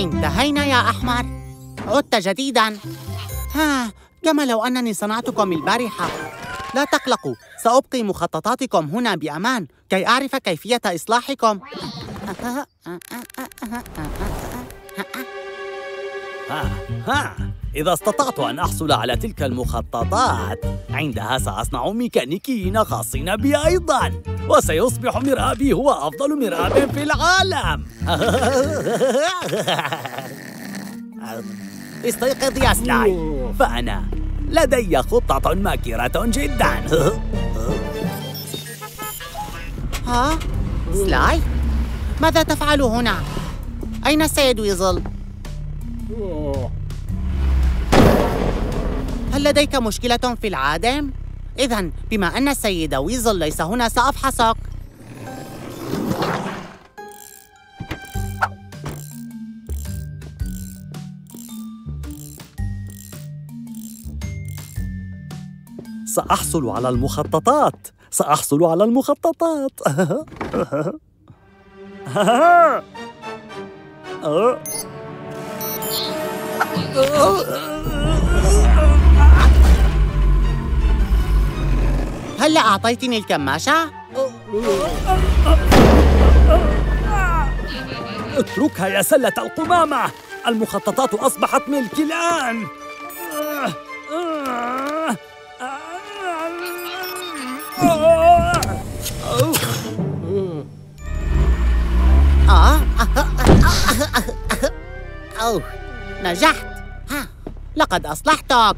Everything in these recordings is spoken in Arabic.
انتهينا يا أحمر. عدت جديداً. ها كما لو أنني صنعتكم البارحة. لا تقلقوا سأبقي مخططاتكم هنا بأمان كي أعرف كيفية إصلاحكم. ها ها. إذا استطعت أن أحصل على تلك المخططات عندها سأصنع ميكانيكيين خاصين بي أيضا وسيصبح مرآبي هو أفضل مرآب في العالم استيقظ يا سلاي فأنا لدي خطة ماكرة جدا ها؟ سلاي؟ ماذا تفعل هنا؟ أين السيد ويزل؟ هل لديك مشكلة في العادم؟ إذا بما أن السيد ويزل ليس هنا سأفحصك. سأحصل على المخططات. سأحصل على المخططات. هلا أعطيتني الكماشة؟ اتركها يا سلة القمامة. المخططات أصبحت ملكي الآن آه. أوه. نجحت. ها. لقد أصلحتك.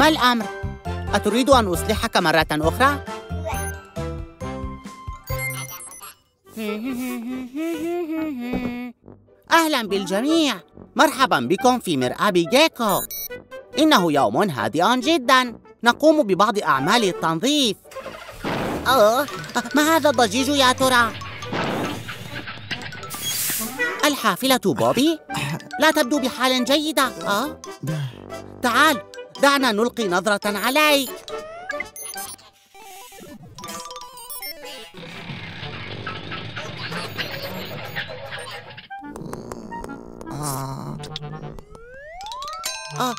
ما الأمر؟ أتريد أن أصلحك مرة أخرى؟ أهلا بالجميع مرحبا بكم في مرآب جيكو إنه يوم هادئ جدا نقوم ببعض أعمال التنظيف أوه ما هذا الضجيج يا ترى؟ الحافلة بوبي؟ لا تبدو بحال جيدة أه؟ تعال دعنا نلقي نظرة عليك آه. آه.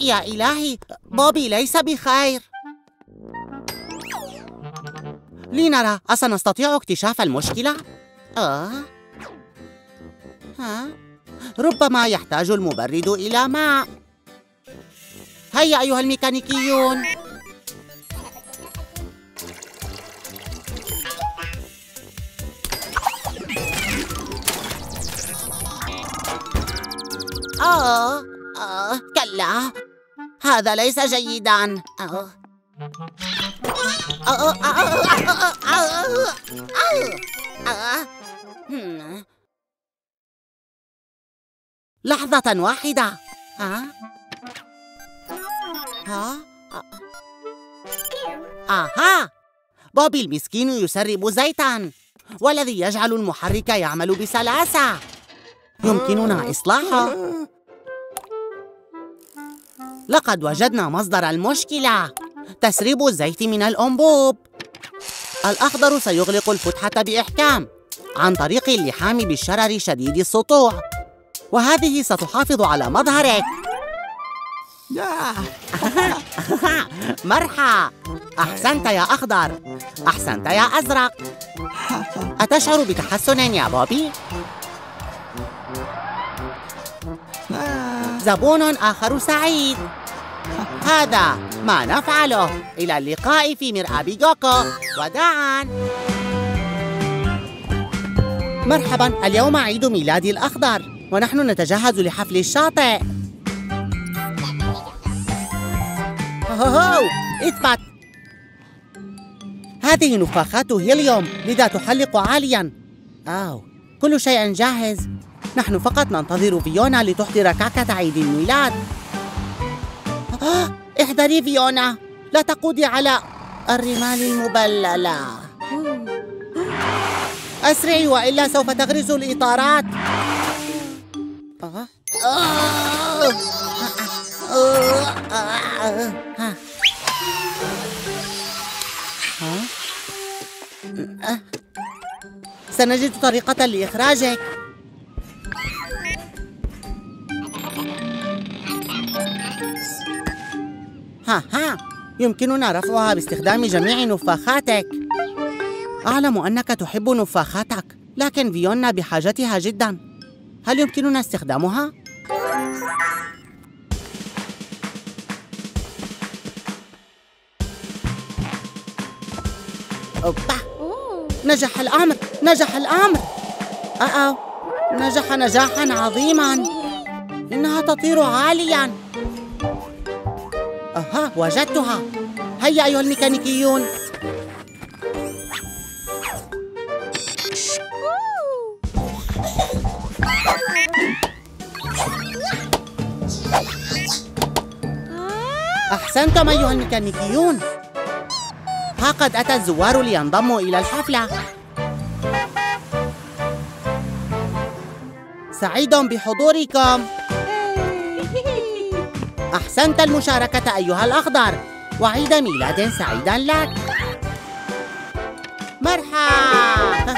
يا إلهي بوبي ليس بخير لنرى أسنستطيع اكتشاف المشكلة؟ آه ها؟ ربما يحتاج المبرد إلى ماء هيا أيها الميكانيكيون آه آه كلا هذا ليس جيدا آه. آه، آه، آه، آه، آه، آه، آه. لحظة واحدة ها ها؟ آها! بوبي المسكين يسرب زيتا والذي يجعل المحرك يعمل بسلاسة. يمكننا إصلاحه. لقد وجدنا مصدر المشكلة. تسريب الزيت من الأنبوب. الأخضر سيغلق الفتحة بإحكام عن طريق اللحام بالشرر شديد السطوع. وهذه ستحافظ على مظهرك. مرحى أحسنت يا أخضر. أحسنت يا أزرق. أتشعر بتحسن يا بوبي؟ زبون آخر سعيد. هذا ما نفعله. إلى اللقاء في مرآب جوكو. وداعاً. مرحبا. اليوم عيد ميلاد الأخضر. ونحن نتجهز لحفل الشاطئ. هوهو اثبت هذه نفاخات هيليوم لذا تحلق عاليا أو كل شيء جاهز نحن فقط ننتظر فيونا لتحضر كعكة عيد الميلاد احذري فيونا لا تقودي على الرمال المبللة أسرعي وإلا سوف تغرز الإطارات آه. آه. آه. سنجد طريقة لإخراجك. ها ها يمكننا رفعها باستخدام جميع نفاخاتك. أعلم أنك تحب نفاخاتك لكن فيونا بحاجتها جدا. هل يمكننا استخدامها؟ أوبا. نجح الأمر نجح الأمر. أه نجح نجاحا عظيما. إنها تطير عاليا. أها وجدتها. هيا أيها الميكانيكيون. أحسنتم أيها الميكانيكيون. ها قد أتى الزوار لينضموا إلى الحفلة. سعيد بحضوركم. أحسنت المشاركة أيها الأخضر. وعيد ميلاد سعيدا لك. مرحبا.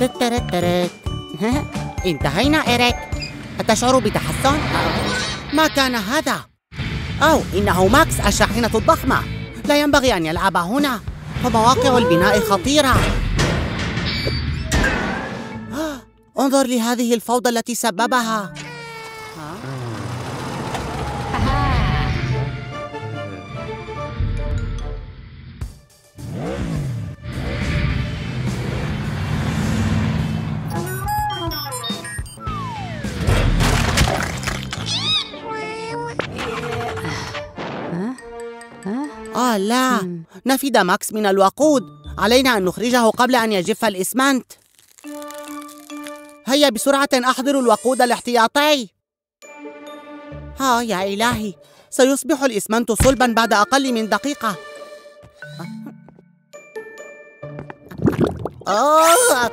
انتهينا إيريك. أتشعر بتحسن؟ ما كان هذا؟ أو إنه ماكس الشاحنة الضخمة. لا ينبغي أن يلعب هنا. فمواقع البناء خطيرة. انظر لهذه الفوضى التي سببها. آه لا. نفد ماكس من الوقود. علينا أن نخرجه قبل أن يجف الإسمنت. هيا بسرعة أحضر الوقود الاحتياطي. ها يا إلهي. سيصبح الإسمنت صلبا بعد أقل من دقيقة. آه.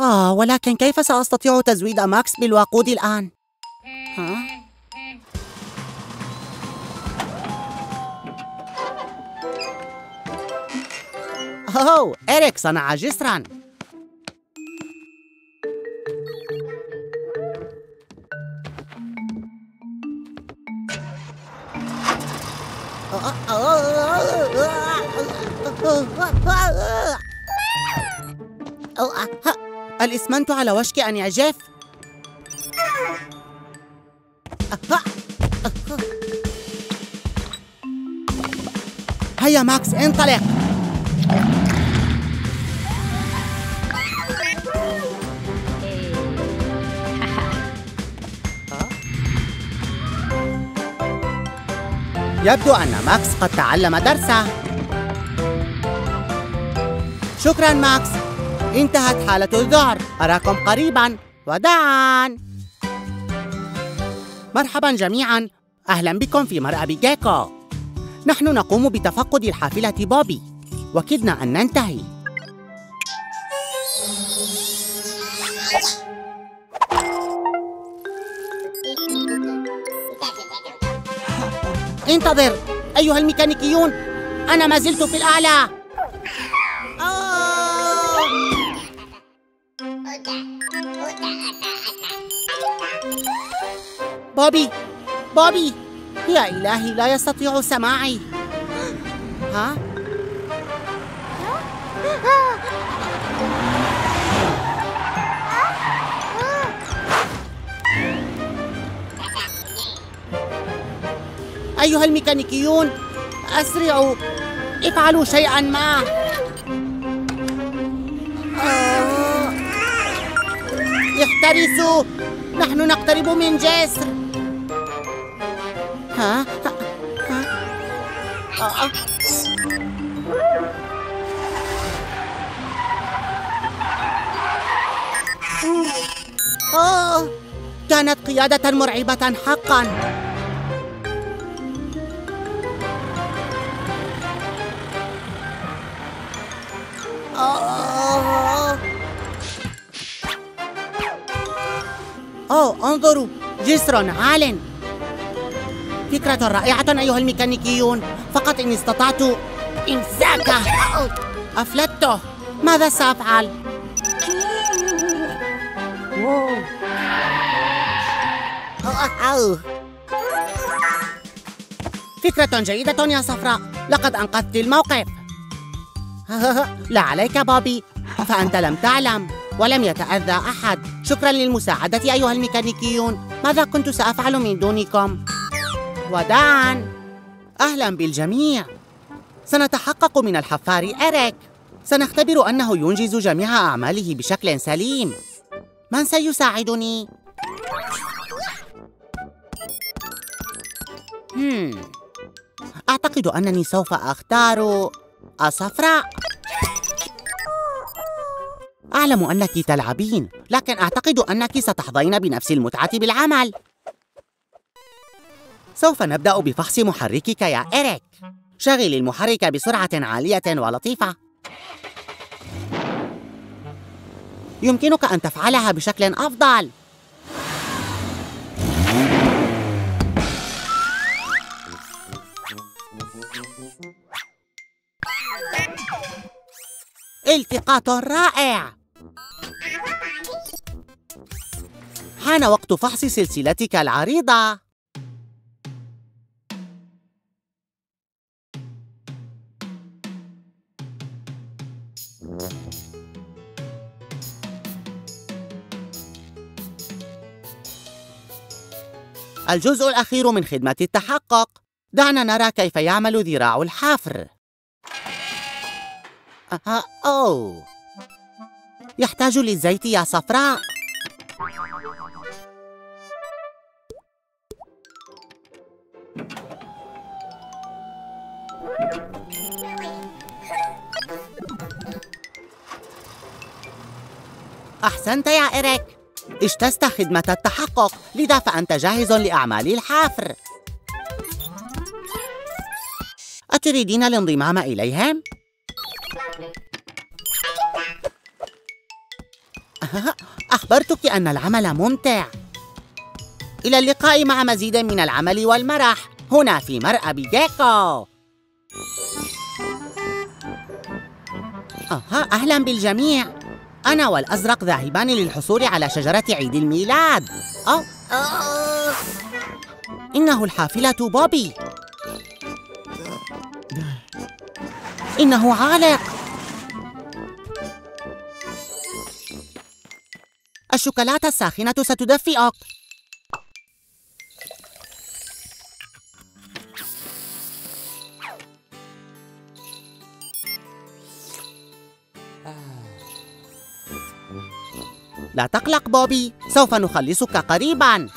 آه ولكن كيف سأستطيع تزويد ماكس بالوقود الآن؟ ها؟ أوه إريك صنع جسرا الإسمنت على وشك أن يجف هيا ماكس انطلق. يبدو أن ماكس قد تعلم درسه. شكرا ماكس. انتهت حالة الذعر أراكم قريبا. وداعا. مرحبا جميعا. أهلا بكم في مرأب جيكو. نحن نقوم بتفقد الحافلة بوبي. وكدنا أن ننتهي. انتظر. أيها الميكانيكيون أنا ما زلت في الأعلى. بوبي بوبي يا إلهي لا يستطيع سماعي. ها؟ أيها الميكانيكيون أسرعوا. افعلوا شيئا ما. آه. احترسوا. نحن نقترب من جسر. ها؟ آه. آه. كانت قيادة مرعبة حقا. انظروا جسر عال. فكرة رائعة أيها الميكانيكيون. فقط إني استطعت إمساكه أفلته ماذا سأفعل؟ فكرة جيدة يا صفراء. لقد أنقذت الموقف. لا عليك بابي فأنت لم تعلم. ولم يتأذى أحد. شكرا للمساعدة أيها الميكانيكيون. ماذا كنت سأفعل من دونكم؟ وداعا. أهلا بالجميع. سنتحقق من الحفار إريك سنختبر أنه ينجز جميع أعماله بشكل سليم. من سيساعدني؟ أعتقد أنني سوف أختار الصفراء أعلم أنك تلعبين لكن أعتقد أنك ستحظين بنفس المتعة بالعمل. سوف نبدأ بفحص محركك يا إريك. شغل المحرك بسرعة عالية ولطيفة. يمكنك أن تفعلها بشكل أفضل. التقاط رائع. حان وقت فحص سلسلتك العريضة. الجزء الأخير من خدمة التحقق. دعنا نرى كيف يعمل ذراع الحفر. أوه. يحتاج للزيت يا صفراء. أحسنت يا إريك. اجتزت خدمة التحقق. لذا فأنت جاهز لأعمال الحفر. أتريدين الانضمام إليهم؟ أخبرتك أن العمل ممتع. إلى اللقاء مع مزيد من العمل والمرح. هنا في مرأب جيكو أها أهلا بالجميع. أنا والأزرق ذاهبان للحصول على شجرة عيد الميلاد. أو. إنه الحافلة بوبي. إنه عالق. الشوكولاتة الساخنة ستدفئك. لا تقلق بوبي سوف نخلصك قريبا.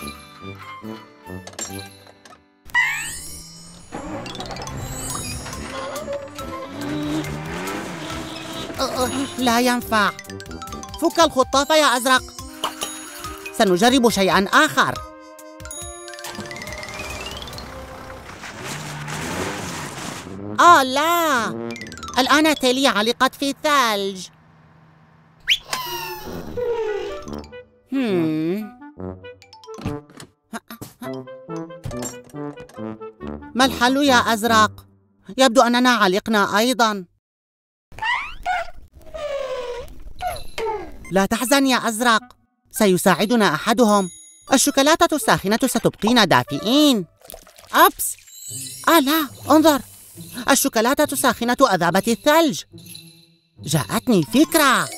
لا ينفع. فك الخطاف يا أزرق. سنجرب شيئا آخر. آه لا. الآن تيلي علقت في الثلج. ما الحل يا أزرق؟ يبدو أننا علقنا أيضا. لا تحزن يا أزرق. سيساعدنا أحدهم. الشوكولاتة الساخنة ستبقينا دافئين. أبس. آه لا انظر. الشوكولاتة الساخنة أذابت الثلج. جاءتني فكرة.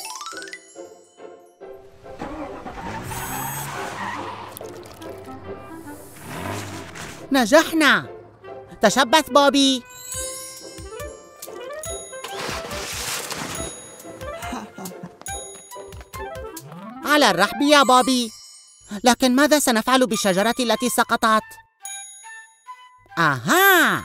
نجحنا. تشبث بوبي. على الرحب يا بوبي لكن ماذا سنفعل بالشجرة التي سقطت؟ أها!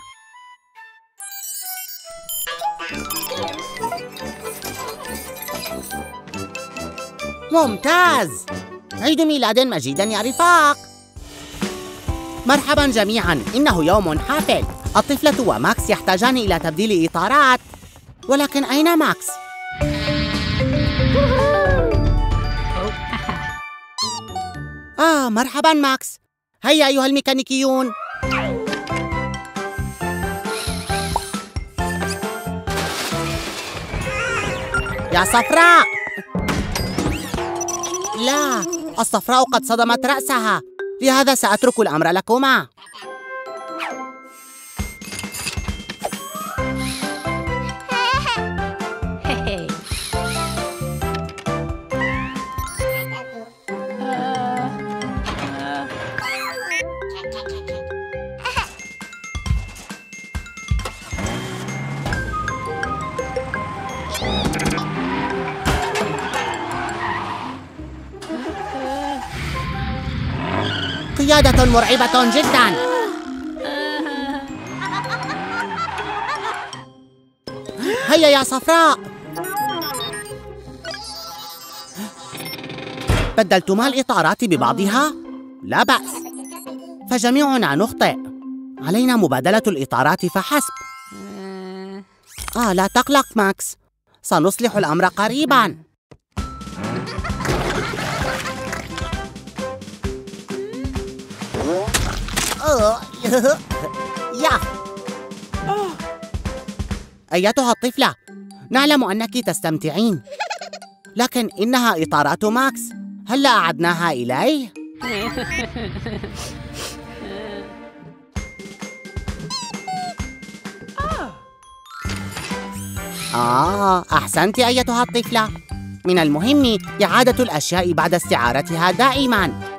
ممتاز! عيد ميلاد مجيدا يا رفاق! مرحبا جميعا. إنه يوم حافل. الطفلة وماكس يحتاجان إلى تبديل إطارات. ولكن أين ماكس؟ آه مرحبا ماكس. هيا أيها الميكانيكيون. يا صفراء. لا الصفراء قد صدمت رأسها. لهذا سأترك الأمر لكما. قيادة مرعبة جدا. هيا يا صفراء. بدلتما الإطارات ببعضها؟ لا بأس. فجميعنا نخطئ. علينا مبادلة الإطارات فحسب. آه لا تقلق ماكس. سنصلح الأمر قريباً. يا. أيتها الطفلة؟ نعلم أنك تستمتعين. لكن إنها إطارات ماكس. هل أعدناها إليه؟ آه أحسنت أيتها الطفلة. من المهم إعادة الأشياء بعد استعارتها دائماً.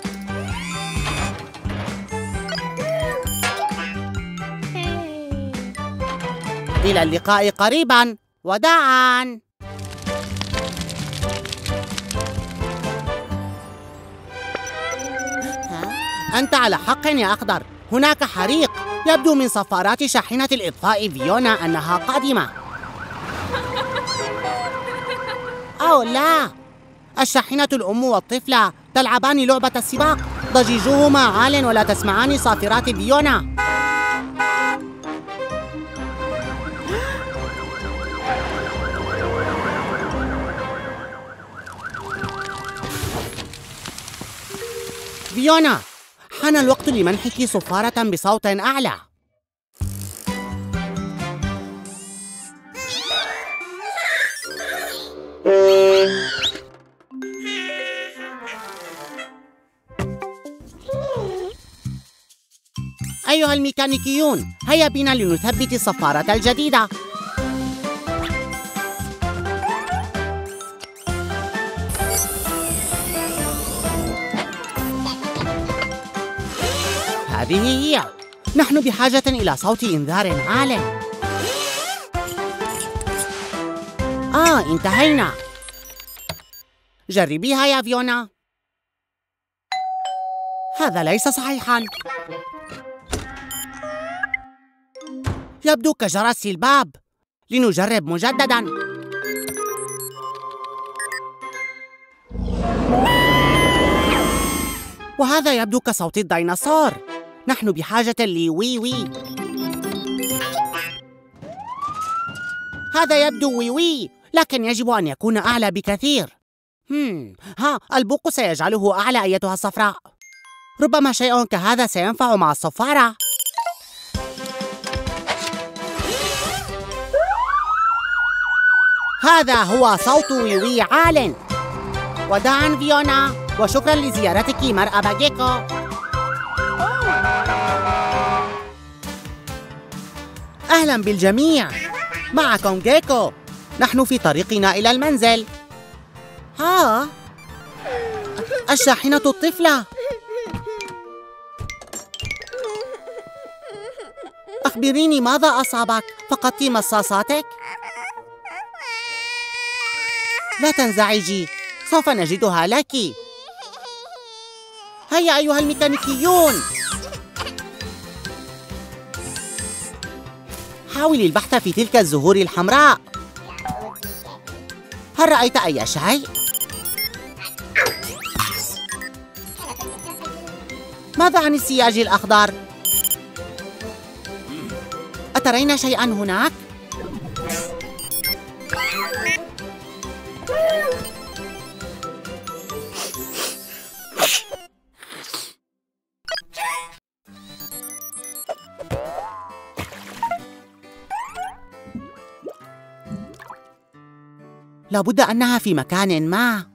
إلى اللقاء قريبا. وداعا. أنت على حق يا أخضر. هناك حريق يبدو من صفارات شاحنة الإطفاء فيونا أنها قادمة. أو لا. الشاحنة الأم والطفلة تلعبان لعبة السباق. ضجيجهما عال ولا تسمعان صافرات فيونا. فيونا حان الوقت لمنحك صفارة بصوت أعلى. أيها الميكانيكيون هيا بنا لنثبت الصفارة الجديدة. هذه هي نحن بحاجة إلى صوت إنذار عال آه انتهينا. جربيها يا فيونا. هذا ليس صحيحا. يبدو كجرس الباب لنجرب مجددا. وهذا يبدو كصوت الديناصور. نحن بحاجة لوي وي هذا يبدو وي وي لكن يجب أن يكون أعلى بكثير. هم ها البوق سيجعله أعلى أيتها الصفراء. ربما شيء كهذا سينفع مع الصفارة. هذا هو صوت ويوي عال. وداعا فيونا وشكرا لزيارتك مرأة جيكو أهلا بالجميع. معكم جيكو. نحن في طريقنا إلى المنزل. ها؟ الشاحنة الطفلة. أخبريني ماذا أصابك؟ فقدت مصاصاتك؟ لا تنزعجي. سوف نجدها لك. هيا أيها الميكانيكيون. حاولي البحث في تلك الزهور الحمراء هل رأيت أي شيء؟ ماذا عن السياج الأخضر؟ أترين شيئا هناك؟ لابد أنها في مكان ما.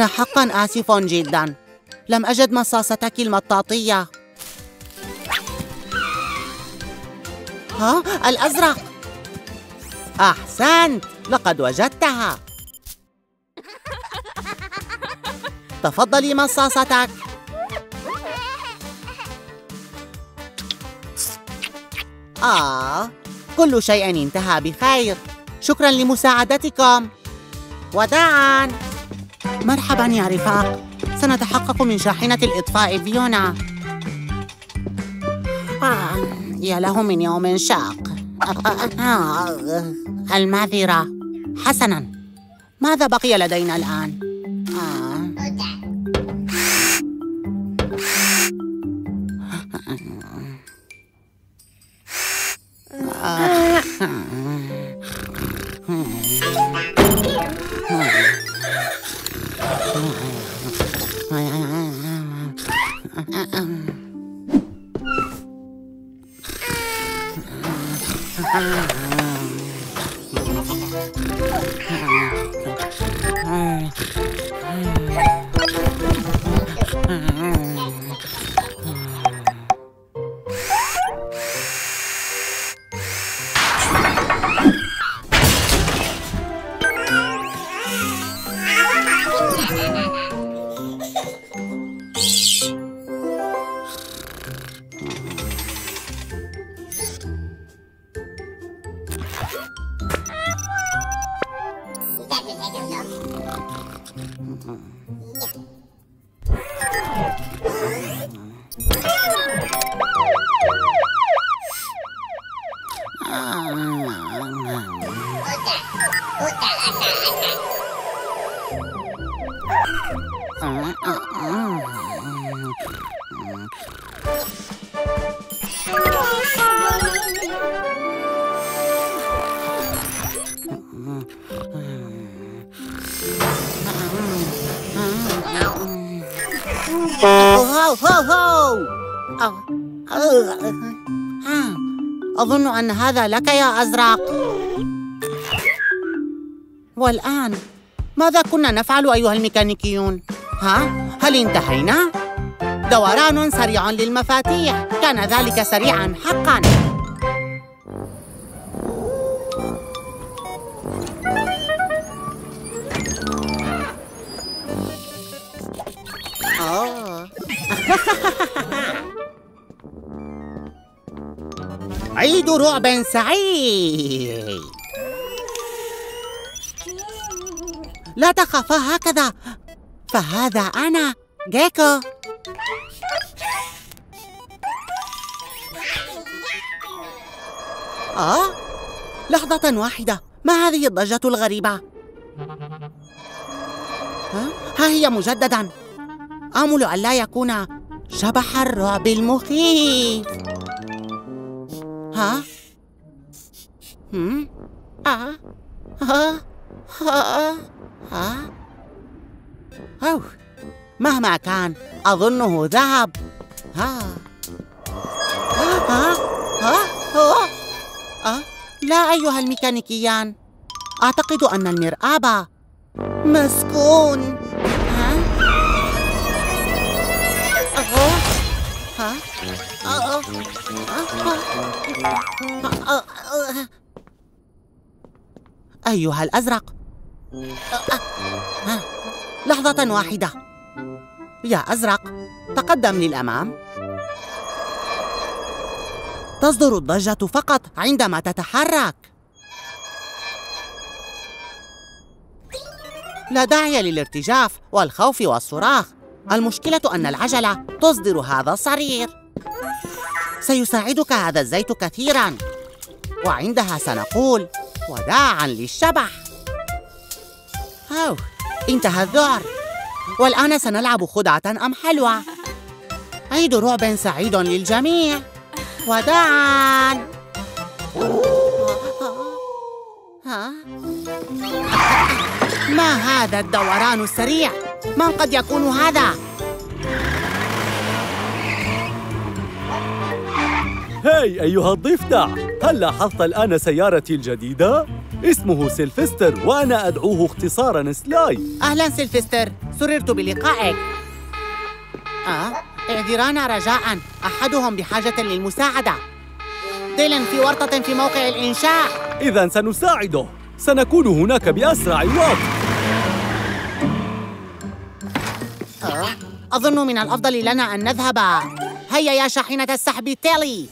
أنا حقا آسف جدا. لم أجد مصاصتك المطاطية. ها؟ الأزرق. أحسنت. لقد وجدتها. تفضلي مصاصتك. آه. كل شيء انتهى بخير. شكرا لمساعدتكم. وداعاً. مرحبا يا رفاق. سنتحقق من شاحنة الإطفاء فيونا. آه، يا له من يوم شاق. آه، حسنا. ماذا بقي لدينا الآن؟ آه. هذا لك يا أزرق والآن ماذا كنا نفعل أيها الميكانيكيون؟ ها؟ هل انتهينا؟ دوران سريع للمفاتيح كان ذلك سريعا حقا آه. عيد رعب سعيد. لا تخافا هكذا. فهذا أنا جيكو آه لحظة واحدة. ما هذه الضجة الغريبة؟ ها, هي مجددا. آمل أن لا يكون شبح الرعب المخيف. ها؟ هم؟ آه ها? ها? ها? أوه! مهما كان أظنه ذهب. ها؟ ها؟ ها؟ ها؟ أه؟ لا أيها الميكانيكيان. أعتقد أن المرآب مسكون. ها؟ ها؟ أه؟ أيها الأزرق. لحظة واحدة. يا أزرق تقدم للأمام. تصدر الضجة فقط عندما تتحرك. لا داعي للارتجاف والخوف والصراخ. المشكلة أن العجلة تصدر هذا الصرير سيساعدك هذا الزيت كثيرا وعندها سنقول وداعا للشبح أوه انتهى الذعر والآن سنلعب خدعة أم حلوة عيد رعب سعيد للجميع وداعا؟ ما هذا الدوران السريع؟ من قد يكون هذا؟ هاي أيها الضفدع هل لاحظت الآن سيارتي الجديدة؟ اسمه سيلفستر وأنا أدعوه اختصاراً سلاي. أهلا سيلفستر سررت بلقائك. آه اعذرانا رجاء. أحدهم بحاجة للمساعدة. ديلن في ورطة في موقع الإنشاء. إذا سنساعده. سنكون هناك بأسرع وقت. آه. أظن من الأفضل لنا أن نذهب. هيا يا شاحنة السحب تيلي.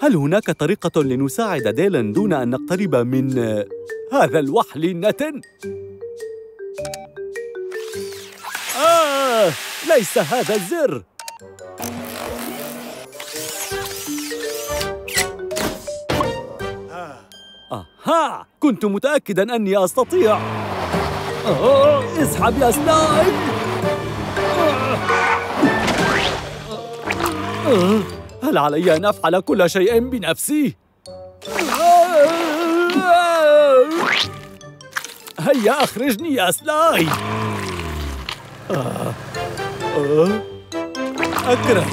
هل هناك طريقة لنساعد ديلان دون أن نقترب من هذا الوحل النتن؟ آه ليس هذا الزر أها كنت متأكداً أني أستطيع. اسحب يا آه، هل علي أن أفعل كل شيء بنفسي؟ هيا أخرجني يا سلاي. أكره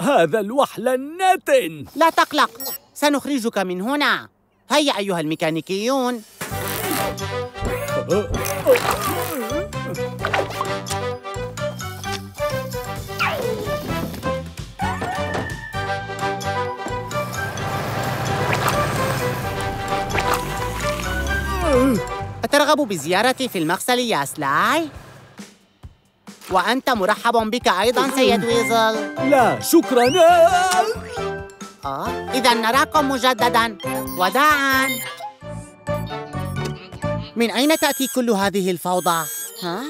هذا الوحل النتن لا تقلق سنخرجك من هنا. هيا أيها الميكانيكيون. أترغب بزيارتي في المغسل يا سلاي؟ وأنت مرحب بك أيضا سيد ويزل. لا شكرا. آه إذا نراكم مجددا. وداعا من أين تأتي كل هذه الفوضى؟ ها؟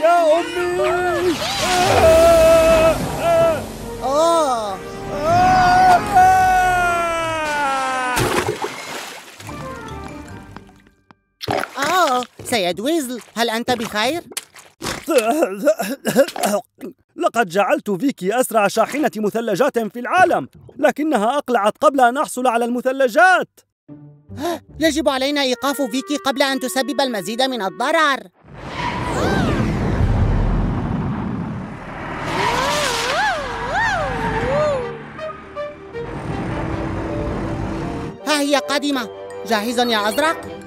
يا أمي أوه أوه سيد ويزل هل أنت بخير؟ لقد جعلت فيكي أسرع شاحنة مثلجات في العالم لكنها أقلعت قبل أن أحصل على المثلجات. يجب علينا إيقاف فيكي قبل أن تسبب المزيد من الضرر. ها هي قادمة. جاهز يا أزرق؟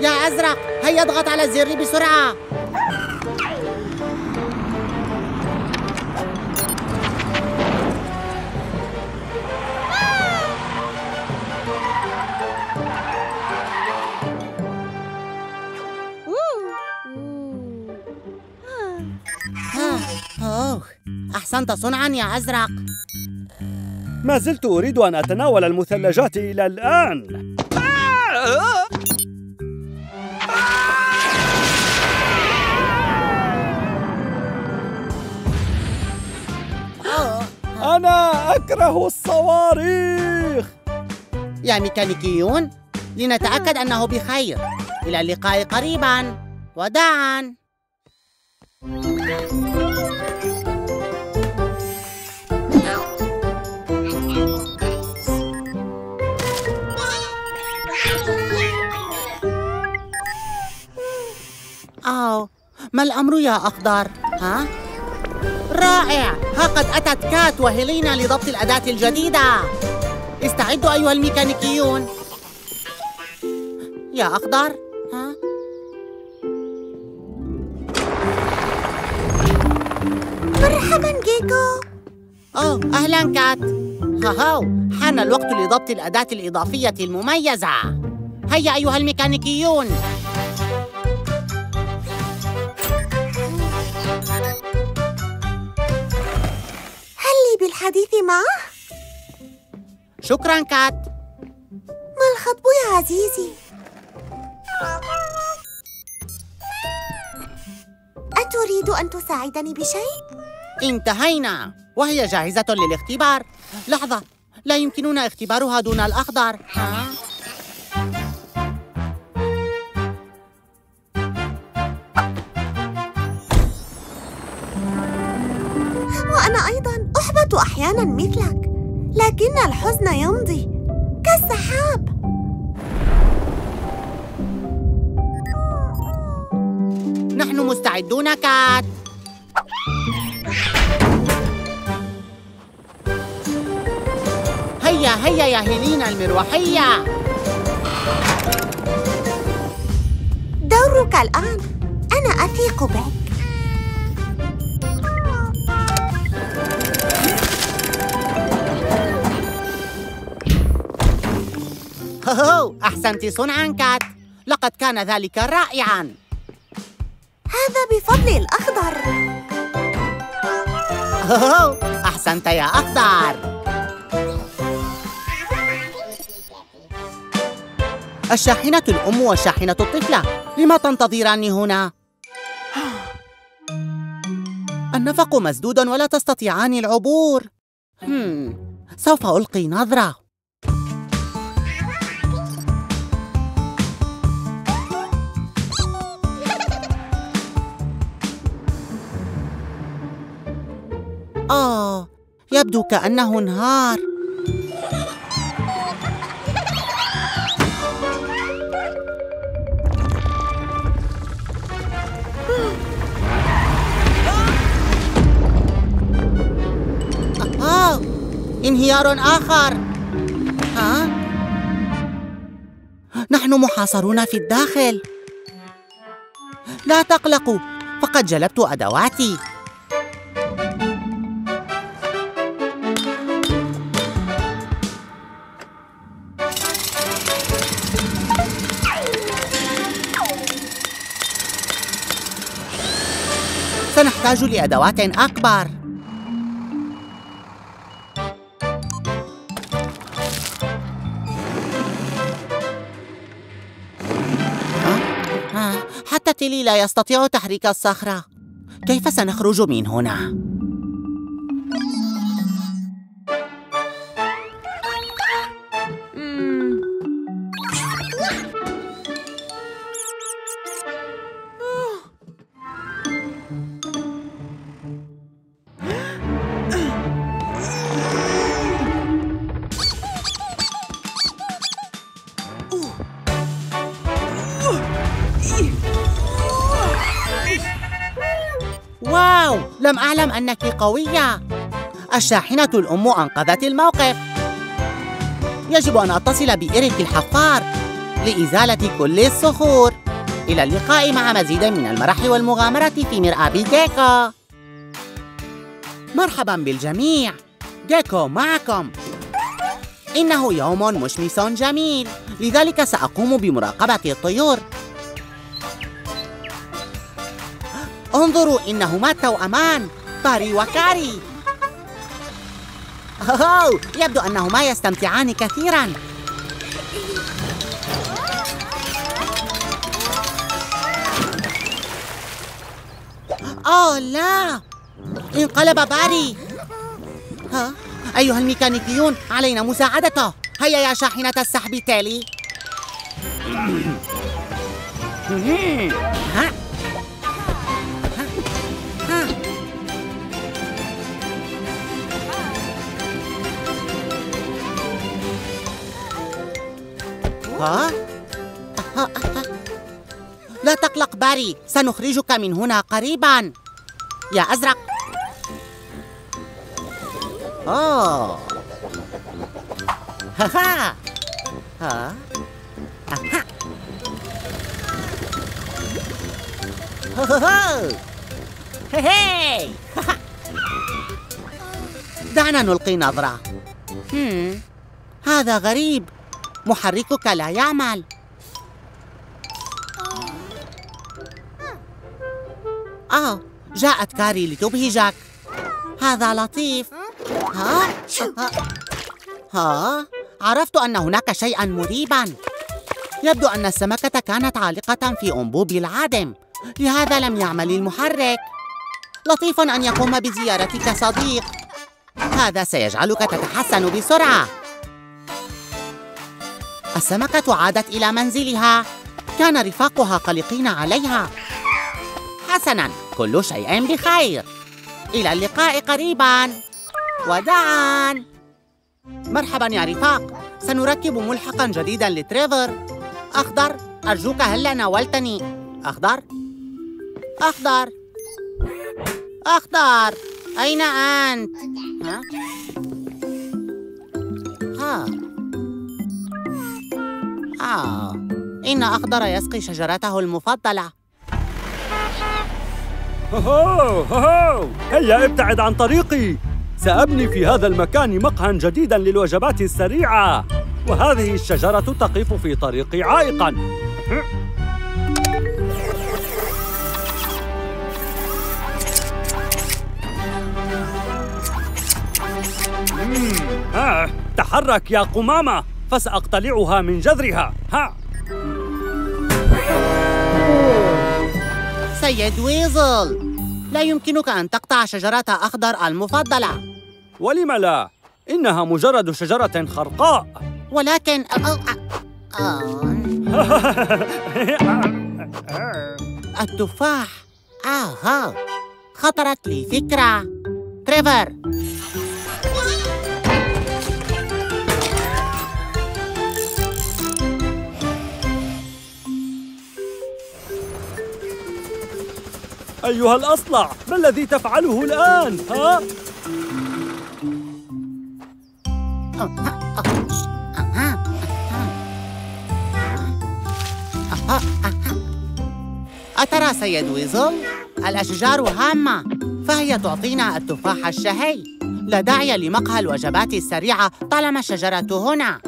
يا أزرق هيا اضغط على الزر بسرعة. ها، أوه أحسنت صنعا يا أزرق. ما زلت أريد أن أتناول المثلجات إلى الآن. أنا أكره الصواريخ. يا ميكانيكيون لنتأكد أنه بخير. إلى اللقاء قريبا. وداعا. أو ما الأمر يا أخضر؟ ها؟ رائع! ها قد أتت كات وهيلينا لضبط الأداة الجديدة. استعدوا أيها الميكانيكيون. يا أخضر. ها؟ مرحبا جيكو. أوه أهلا كات. هاهاو حان الوقت لضبط الأداة الإضافية المميزة. هيا أيها الميكانيكيون. بالحديث معه؟ شكرا كات ما الخطب يا عزيزي؟ أتريد أن تساعدني بشيء؟ انتهينا وهي جاهزة للاختبار لحظة لا يمكننا اختبارها دون الأخضر ها؟ مثلك لكن الحزن يمضي. كالسحاب. نحن مستعدون كات. هيا هيا يا هيلينا المروحية. دورك الآن. أنا أثق بك. هوهو أحسنت صنعا كات. لقد كان ذلك رائعا. هذا بفضل الأخضر. هوهو أحسنت يا أخضر. الشاحنة الأم وشاحنة الطفلة لما تنتظران هنا؟ النفق مسدود ولا تستطيعان العبور. هم. سوف ألقي نظرة. آه يبدو كأنه انهار. آه انهيار آخر. ها؟ نحن محاصرون في الداخل. لا تقلقوا فقد جلبت أدواتي. سنحتاج لأدوات أكبر؟ حتى تيلي لا يستطيع تحريك الصخرة كيف سنخرج من هنا؟ أعلم أنك قوية. الشاحنة الأم أنقذت الموقف. يجب أن أتصل بإيريك الحفار لإزالة كل الصخور. إلى اللقاء مع مزيد من المرح والمغامرة في مرآب جيكو. مرحبا بالجميع. جيكو معكم. إنه يوم مشمس جميل. لذلك سأقوم بمراقبة الطيور. انظروا إنهما التوأمان باري وكاري. أوه يبدو أنهما يستمتعان كثيرا. أوه لا. انقلب باري. ها؟ أيها الميكانيكيون علينا مساعدته. هيا يا شاحنة السحب تالي. ها ها. ها؟ ها- ها- لا تقلق باري. سنخرجك من هنا قريبا. يا أزرق. أوه ها ها. ها. هي دعنا نلقي نظرة. هذا غريب. محركك لا يعمل. آه جاءت كاري لتبهجك. هذا لطيف. ها؟ ها؟ ها؟ عرفت أن هناك شيئا مريبا. يبدو أن السمكة كانت عالقة في أنبوب العدم. لهذا لم يعمل المحرك. لطيف أن يقوم بزيارتك صديق. هذا سيجعلك تتحسن بسرعة. السمكة عادت إلى منزلها. كان رفاقها قلقين عليها. حسناً كل شيء بخير. إلى اللقاء قريباً. وداعاً. مرحباً يا رفاق. سنركب ملحقاً جديداً لتريفر. أخضر أرجوك هلا ناولتني؟ أخضر؟ أخضر. أخضر. أين أنت؟ ها؟ ها آه. إن أخضر يسقي شجرته المفضلة. هو هيا ابتعد عن طريقي. سأبني في هذا المكان مقهى جديدا للوجبات السريعة. وهذه الشجرة تقف في طريقي عائقا. ها تحرك يا قمامة. فسأقتلعها من جذرها ها سيد ويزل لا يمكنك أن تقطع شجرة أخضر المفضلة ولم لا إنها مجرد شجرة خرقاء ولكن آه، آه، التفاح آها خطرت لي فكرة تريفر أيها الأصلع ما الذي تفعله الآن ها؟ أترى سيد ويزل؟ الأشجار هامة فهي تعطينا التفاح الشهي لا داعي لمقهى الوجبات السريعة طالما الشجرة هنا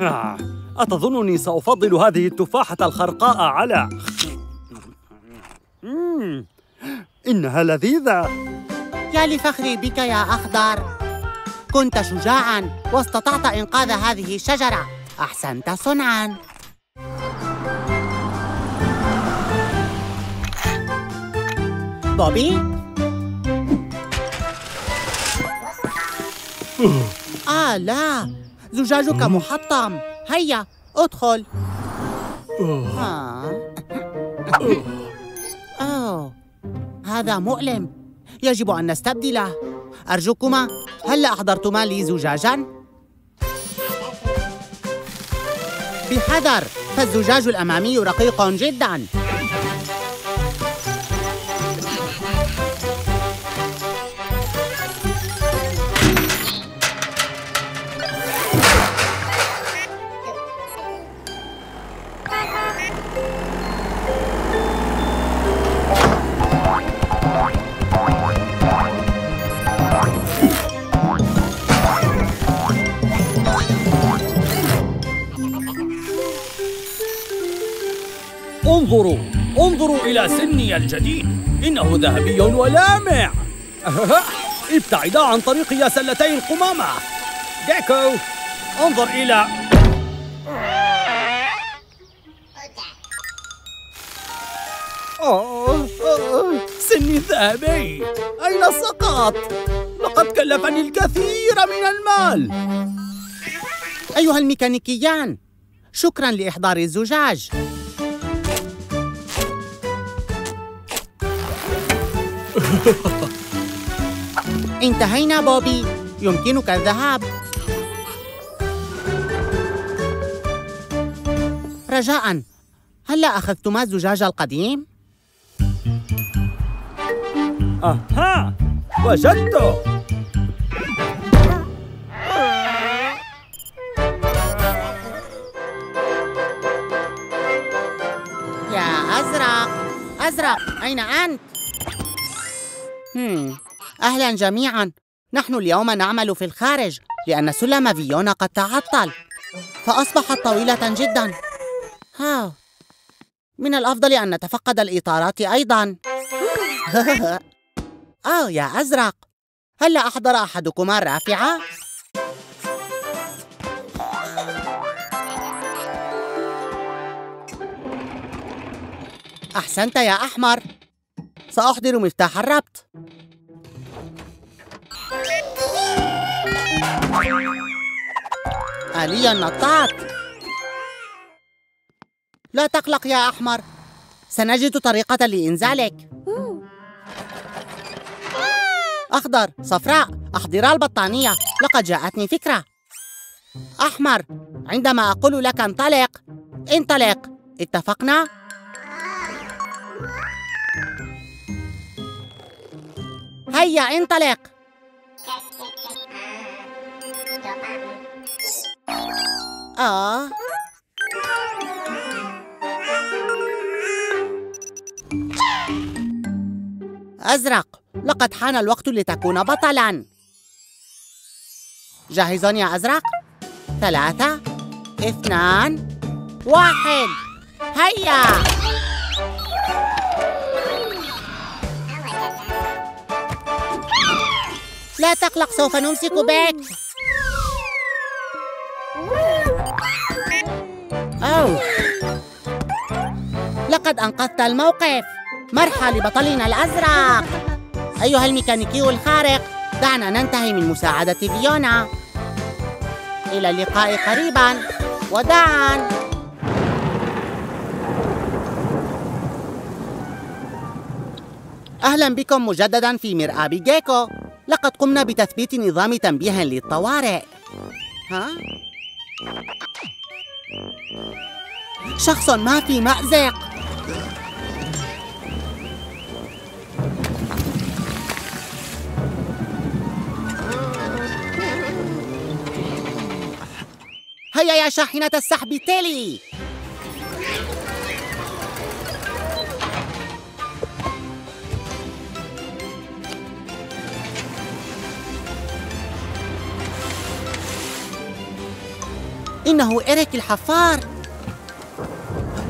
آه، أتظنني سأفضل هذه التفاحة الخرقاء على إنها لذيذة. يا لفخري بك يا أخضر. كنت شجاعاً واستطعت إنقاذ هذه الشجرة. أحسنت صنعاً. بوبي. آه لا. زجاجك محطم. هيا ادخل. آه. هذا مؤلم. يجب أن نستبدله. أرجوكما هل أحضرتما لي زجاجاً؟ بحذر فالزجاج الأمامي رقيق جداً. انظروا انظروا إلى سني الجديد. إنه ذهبي ولامع. ابتعدا عن طريق يا سلتي القمامة ديكو انظر إلى سني الذهبي. أين سقط؟ لقد كلفني الكثير من المال. أيها الميكانيكيان شكراً لإحضار الزجاج. انتهينا بوبي يمكنك الذهاب رجاء هلا أخذتما الزجاج القديم؟ أها وجدته يا أزرق أزرق أين أنت؟ أهلا جميعا. نحن اليوم نعمل في الخارج لأن سلم فيونا قد تعطل. فأصبحت طويلة جدا. ها. من الأفضل أن نتفقد الإطارات أيضا. آه يا أزرق. هل أحضر أحدكما الرافعة؟ أحسنت يا أحمر. سأحضر مفتاح الربط. آلية النطاط لا تقلق يا أحمر. سنجد طريقة لإنزالك. أخضر صفراء. أحضرا البطانية. لقد جاءتني فكرة. أحمر عندما أقول لك انطلق انطلق. اتفقنا؟ هيا انطلق. آه. أزرق. لقد حان الوقت لتكون بطلاً. جاهزون يا أزرق؟ ثلاثة اثنان واحد. هيا. لا تقلق سوف نمسك بك. أوه لقد أنقذت الموقف. مرحى لبطلنا الأزرق. أيها الميكانيكي الخارق دعنا ننتهي من مساعدة فيونا. إلى اللقاء قريبا. وداعا. أهلا بكم مجددا في مرآب جيكو لقد قمنا بتثبيت نظام تنبيه للطوارئ. ها؟ شخص ما في مأزق. هيا يا شاحنة السحب تيلي. إنه إريك الحفار.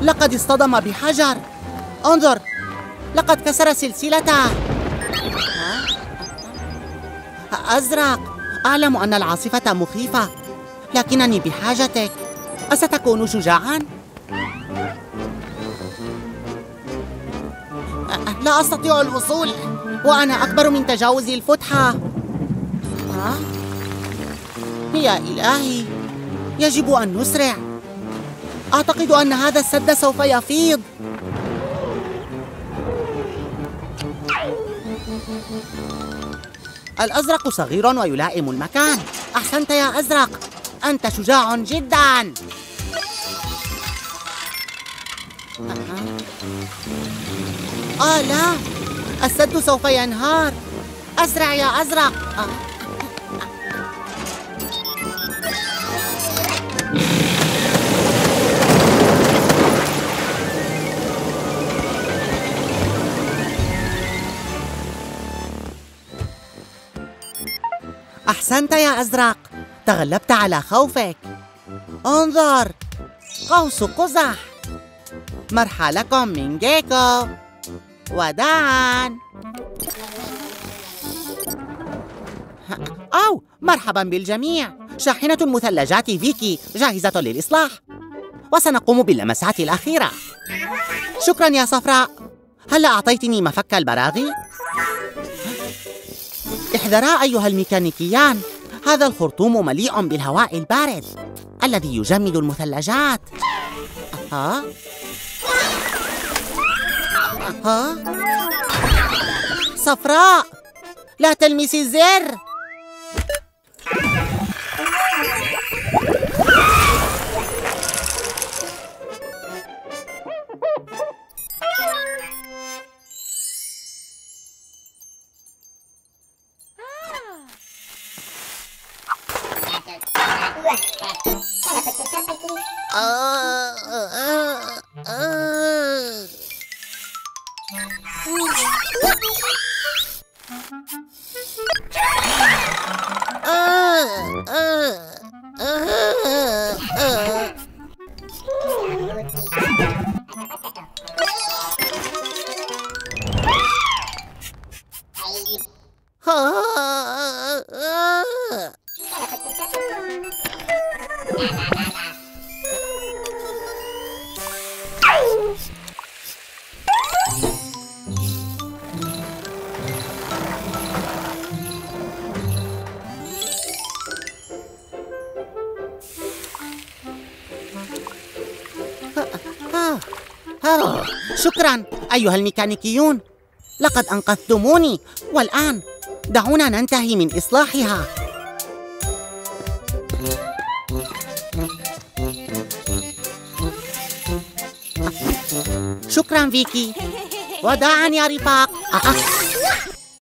لقد اصطدم بحجر. انظر لقد كسر سلسلته؟ أزرق. أعلم أن العاصفة مخيفة. لكنني بحاجتك. أستكون شجاعا؟ لا أستطيع الوصول وأنا أكبر من تجاوز الفتحة؟ يا إلهي. يجب أن نسرع. أعتقد أن هذا السد سوف يفيض. الأزرق صغير ويلائم المكان. أحسنت يا أزرق. أنت شجاع جدا. آه لا. السد سوف ينهار. أسرع يا أزرق. آه. أحسنت يا أزرق. تغلبت على خوفك. انظر. قوس قزح. مرحى لكم من جيكو. وداعا. أو مرحبا بالجميع. شاحنة المثلجات فيكي جاهزة للإصلاح. وسنقوم باللمسات الأخيرة. شكرا يا صفراء. هل أعطيتني مفك البراغي؟ احذرا أيها الميكانيكيان هذا الخرطوم مليء بالهواء البارد الذي يجمد المثلجات ها؟ ها؟ صفراء لا تلمسي الزر شكرا أيها الميكانيكيون لقد أنقذتموني والآن دعونا ننتهي من إصلاحها شكرا فيكي وداعا يا رفاق آه. آه.